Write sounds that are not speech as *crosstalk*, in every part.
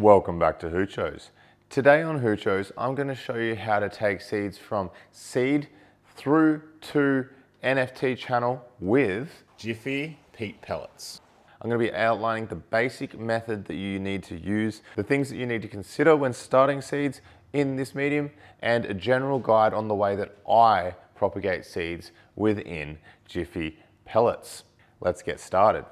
Welcome back to Hoochos. Today on Hoochos, I'm going to show you how to take seeds from seed through to NFT channel with Jiffy peat pellets. I'm going to be outlining the basic method that you need to use, the things that you need to consider when starting seeds in this medium, and a general guide on the way that I propagate seeds within Jiffy pellets. Let's get started.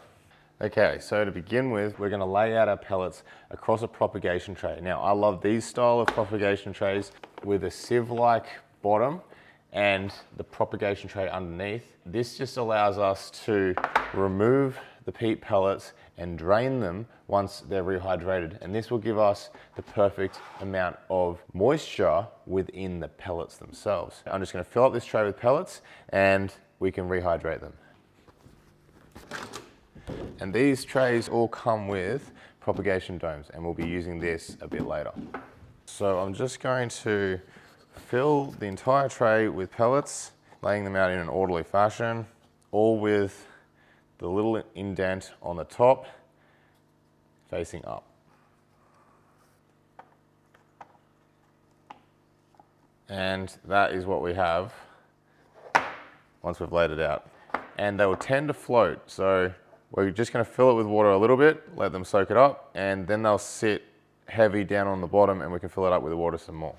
Okay, so to begin with, we're gonna lay out our pellets across a propagation tray. Now, I love these style of propagation trays with a sieve-like bottom and the propagation tray underneath. This just allows us to remove the peat pellets and drain them once they're rehydrated. And this will give us the perfect amount of moisture within the pellets themselves. I'm just gonna fill up this tray with pellets and we can rehydrate them. And these trays all come with propagation domes and we'll be using this a bit later. So I'm just going to fill the entire tray with pellets, laying them out in an orderly fashion, all with the little indent on the top facing up. And that is what we have once we've laid it out. And they will tend to float. So we're just gonna fill it with water a little bit, let them soak it up, and then they'll sit heavy down on the bottom and we can fill it up with the water some more.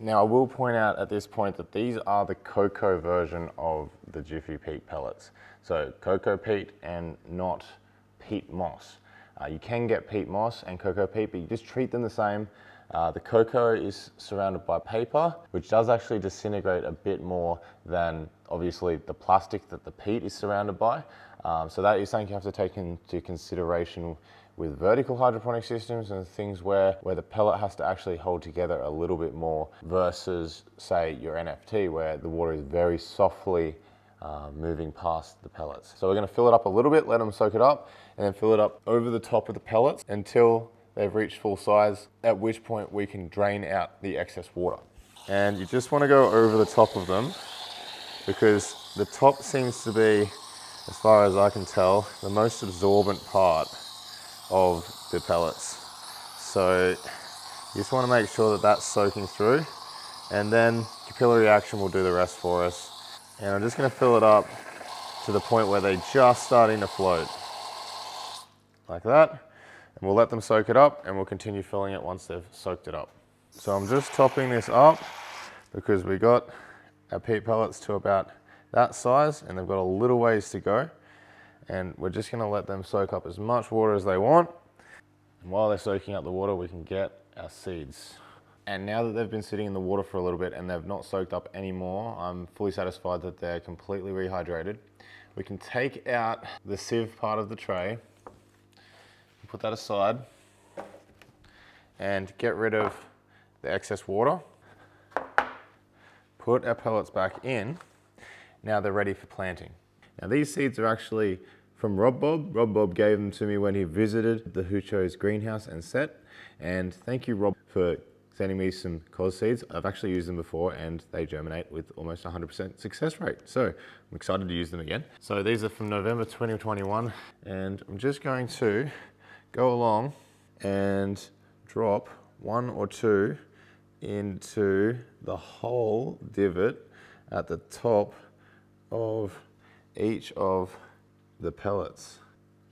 Now I will point out at this point that these are the coco version of the Jiffy peat pellets. So coco peat and not peat moss. Uh, you can get peat moss and coco peat, but you just treat them the same. Uh, the coco is surrounded by paper, which does actually disintegrate a bit more than obviously the plastic that the peat is surrounded by. Um, so that is something you have to take into consideration with vertical hydroponic systems and things where, where the pellet has to actually hold together a little bit more versus say your NFT where the water is very softly uh, moving past the pellets. So we're gonna fill it up a little bit, let them soak it up, and then fill it up over the top of the pellets until they've reached full size, at which point we can drain out the excess water. And you just wanna go over the top of them because the top seems to be as far as I can tell, the most absorbent part of the pellets. So you just want to make sure that that's soaking through and then capillary action will do the rest for us. And I'm just going to fill it up to the point where they're just starting to float. Like that. And we'll let them soak it up and we'll continue filling it once they've soaked it up. So I'm just topping this up because we got our peat pellets to about that size and they've got a little ways to go. And we're just gonna let them soak up as much water as they want. And while they're soaking up the water, we can get our seeds. And now that they've been sitting in the water for a little bit and they've not soaked up anymore, I'm fully satisfied that they're completely rehydrated. We can take out the sieve part of the tray, put that aside, and get rid of the excess water. Put our pellets back in, now they're ready for planting. Now these seeds are actually from Rob Bob. Rob Bob gave them to me when he visited the Hoochos greenhouse and set. And thank you Rob for sending me some cos seeds. I've actually used them before and they germinate with almost 100% success rate. So I'm excited to use them again. So these are from November 2021 and I'm just going to go along and drop one or two into the whole divot at the top of each of the pellets.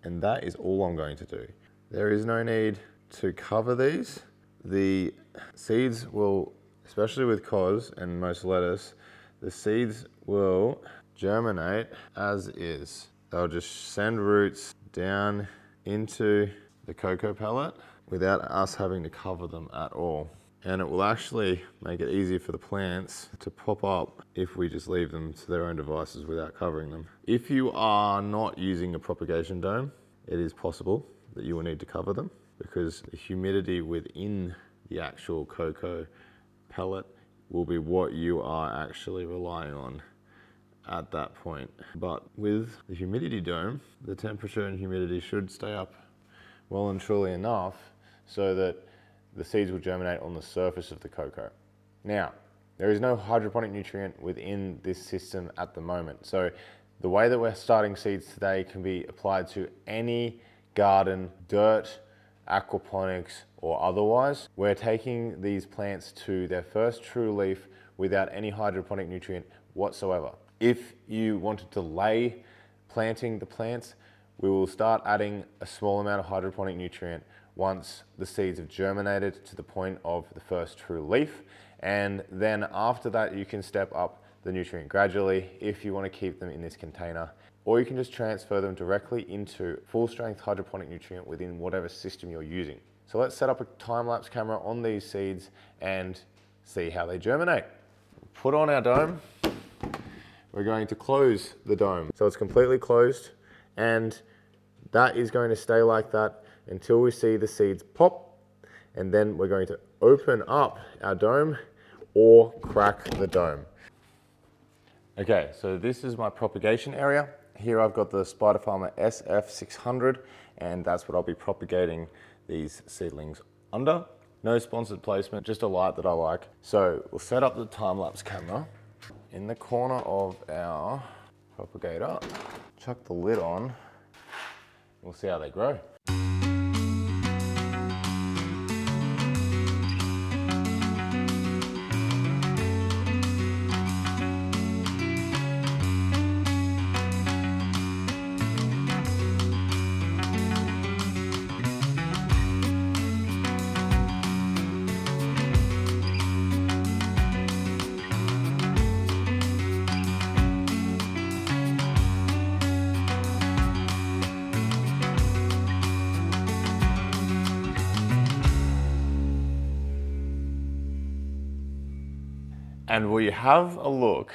And that is all I'm going to do. There is no need to cover these. The seeds will, especially with cos and most lettuce, the seeds will germinate as is. They'll just send roots down into the coco pellet without us having to cover them at all and it will actually make it easier for the plants to pop up if we just leave them to their own devices without covering them. If you are not using a propagation dome, it is possible that you will need to cover them because the humidity within the actual coco pellet will be what you are actually relying on at that point. But with the humidity dome, the temperature and humidity should stay up well and truly enough so that the seeds will germinate on the surface of the coco. Now, there is no hydroponic nutrient within this system at the moment. So the way that we're starting seeds today can be applied to any garden, dirt, aquaponics or otherwise, we're taking these plants to their first true leaf without any hydroponic nutrient whatsoever. If you want to delay planting the plants, we will start adding a small amount of hydroponic nutrient once the seeds have germinated to the point of the first true leaf. And then after that, you can step up the nutrient gradually if you want to keep them in this container. Or you can just transfer them directly into full strength hydroponic nutrient within whatever system you're using. So let's set up a time-lapse camera on these seeds and see how they germinate. Put on our dome. We're going to close the dome. So it's completely closed and that is going to stay like that until we see the seeds pop and then we're going to open up our dome or crack the dome. Okay, so this is my propagation area. Here I've got the Spider Farmer SF600 and that's what I'll be propagating these seedlings under. No sponsored placement, just a light that I like. So we'll set up the time-lapse camera in the corner of our propagator, chuck the lid on, we'll see how they grow. And you have a look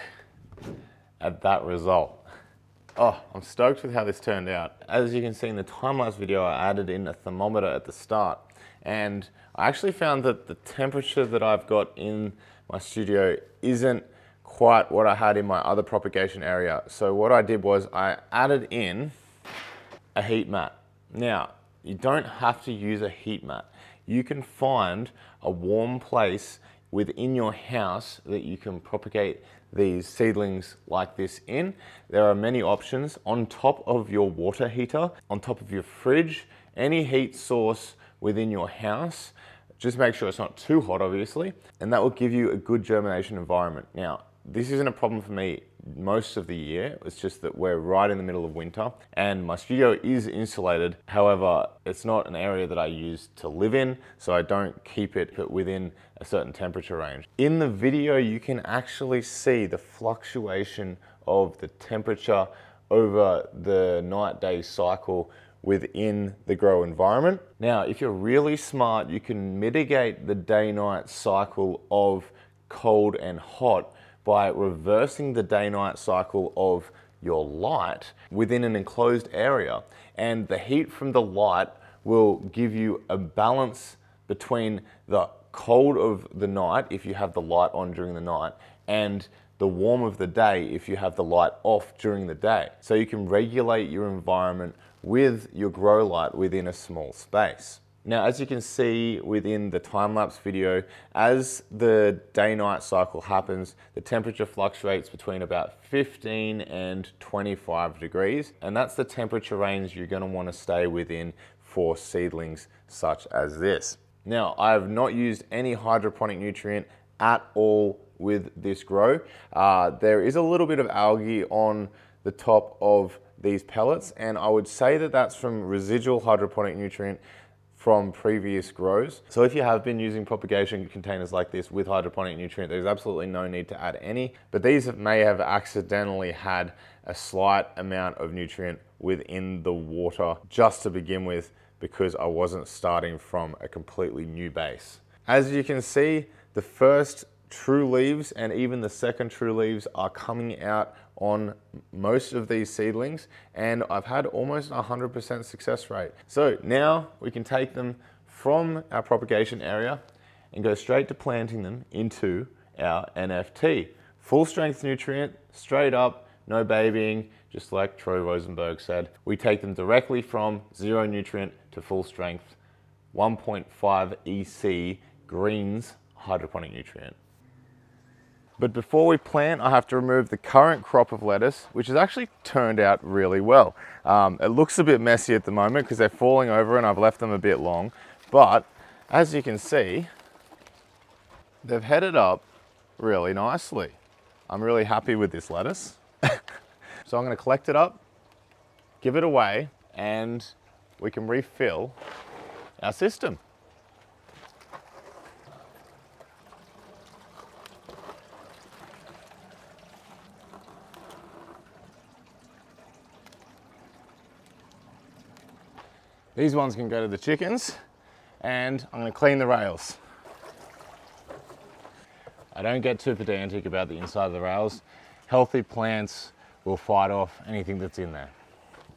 at that result? Oh, I'm stoked with how this turned out. As you can see in the time-lapse video, I added in a thermometer at the start. And I actually found that the temperature that I've got in my studio isn't quite what I had in my other propagation area. So what I did was I added in a heat mat. Now, you don't have to use a heat mat. You can find a warm place within your house that you can propagate these seedlings like this in. There are many options on top of your water heater, on top of your fridge, any heat source within your house. Just make sure it's not too hot, obviously, and that will give you a good germination environment. Now, this isn't a problem for me most of the year. It's just that we're right in the middle of winter and my studio is insulated. However, it's not an area that I use to live in, so I don't keep it within a certain temperature range. In the video, you can actually see the fluctuation of the temperature over the night-day cycle within the grow environment. Now, if you're really smart, you can mitigate the day-night cycle of cold and hot by reversing the day-night cycle of your light within an enclosed area. And the heat from the light will give you a balance between the cold of the night if you have the light on during the night and the warm of the day if you have the light off during the day. So you can regulate your environment with your grow light within a small space. Now, as you can see within the time-lapse video, as the day-night cycle happens, the temperature fluctuates between about 15 and 25 degrees, and that's the temperature range you're gonna wanna stay within for seedlings such as this. Now, I have not used any hydroponic nutrient at all with this grow. Uh, there is a little bit of algae on the top of these pellets, and I would say that that's from residual hydroponic nutrient from previous grows. So if you have been using propagation containers like this with hydroponic nutrient, there's absolutely no need to add any, but these may have accidentally had a slight amount of nutrient within the water just to begin with because I wasn't starting from a completely new base. As you can see, the first true leaves and even the second true leaves are coming out on most of these seedlings and I've had almost 100% success rate. So now we can take them from our propagation area and go straight to planting them into our NFT. Full strength nutrient, straight up, no babying, just like Troy Rosenberg said. We take them directly from zero nutrient to full strength, 1.5 EC greens hydroponic nutrient. But before we plant, I have to remove the current crop of lettuce, which has actually turned out really well. Um, it looks a bit messy at the moment because they're falling over and I've left them a bit long. But as you can see, they've headed up really nicely. I'm really happy with this lettuce. *laughs* so I'm gonna collect it up, give it away, and we can refill our system. These ones can go to the chickens and I'm gonna clean the rails. I don't get too pedantic about the inside of the rails. Healthy plants will fight off anything that's in there.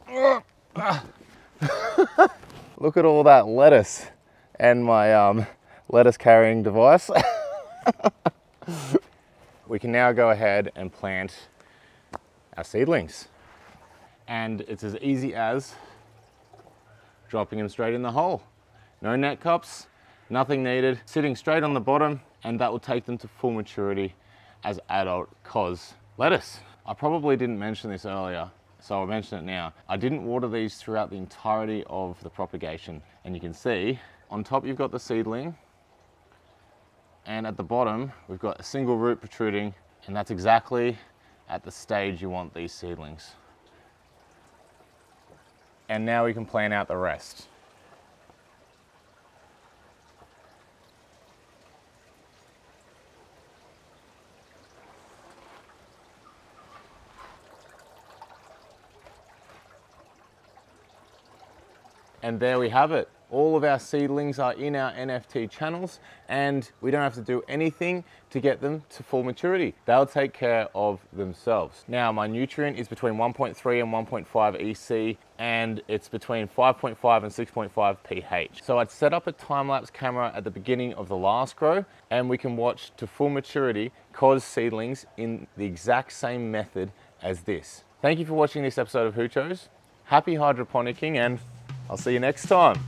*laughs* Look at all that lettuce and my um, lettuce carrying device. *laughs* we can now go ahead and plant our seedlings. And it's as easy as dropping them straight in the hole. No net cups, nothing needed, sitting straight on the bottom, and that will take them to full maturity as adult cos lettuce. I probably didn't mention this earlier, so I'll mention it now. I didn't water these throughout the entirety of the propagation, and you can see on top you've got the seedling, and at the bottom we've got a single root protruding, and that's exactly at the stage you want these seedlings and now we can plan out the rest. And there we have it. All of our seedlings are in our NFT channels and we don't have to do anything to get them to full maturity. They'll take care of themselves. Now my nutrient is between 1.3 and 1.5 EC and it's between 5.5 and 6.5 pH. So I'd set up a time-lapse camera at the beginning of the last grow and we can watch to full maturity cos seedlings in the exact same method as this. Thank you for watching this episode of Hoochos. Happy hydroponicking and I'll see you next time.